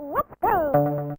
Let's go!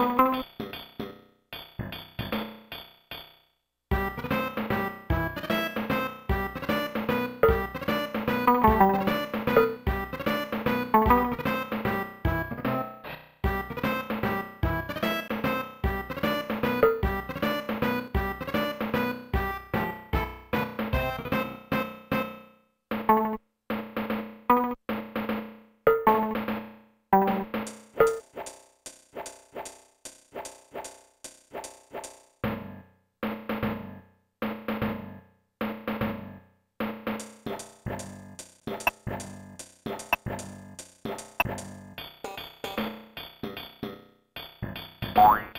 Bye.